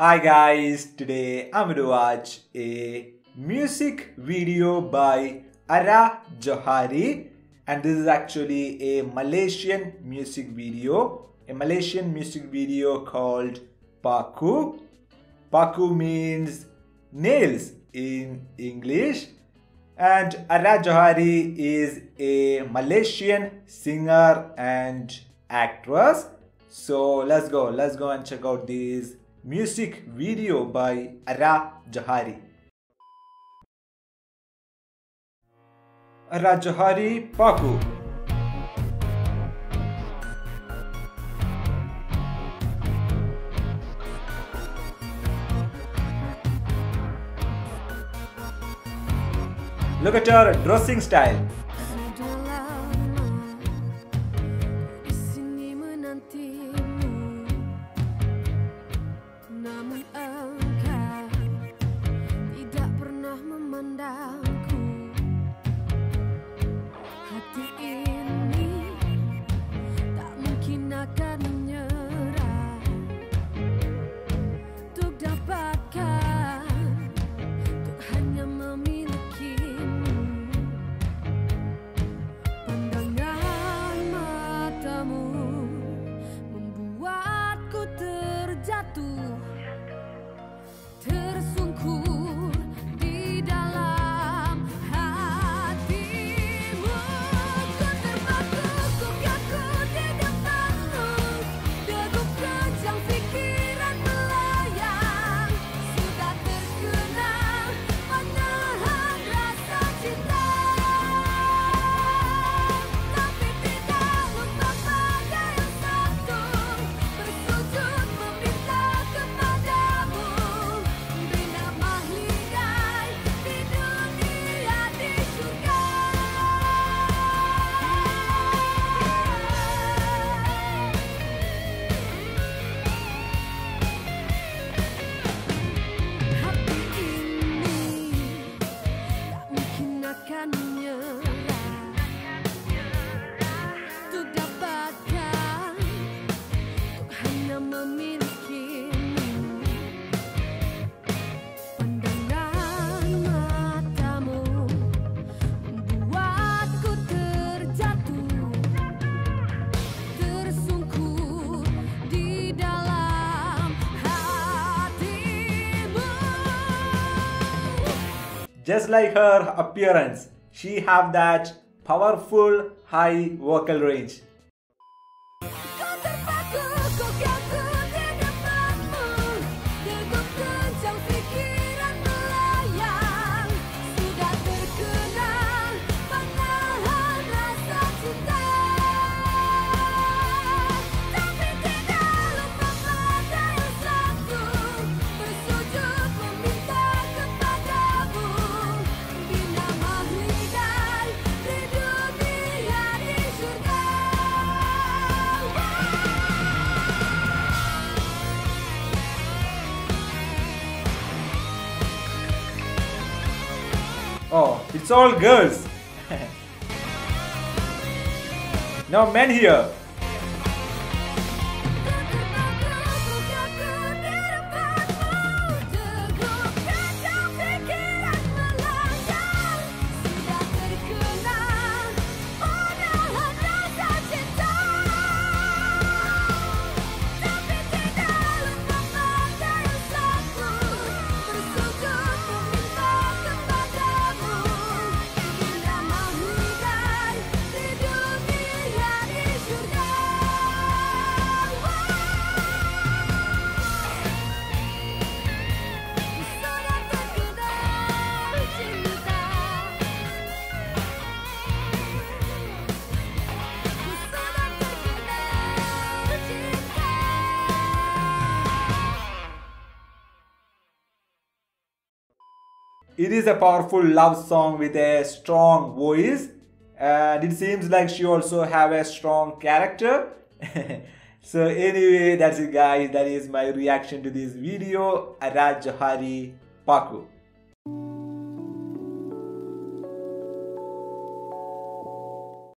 Hi guys, today I'm going to watch a music video by Ara Johari and this is actually a Malaysian music video, a Malaysian music video called Paku. Paku means nails in English and Ara Johari is a Malaysian singer and actress. So let's go, let's go and check out this music video by Ara Johari. Ara Johari Paku. Look at her dressing style. Namun engkau Just like her appearance, she have that powerful high vocal range. Oh, it's all girls. now men here. It is a powerful love song with a strong voice and it seems like she also have a strong character. so anyway, that's it guys. That is my reaction to this video. Araj Paku.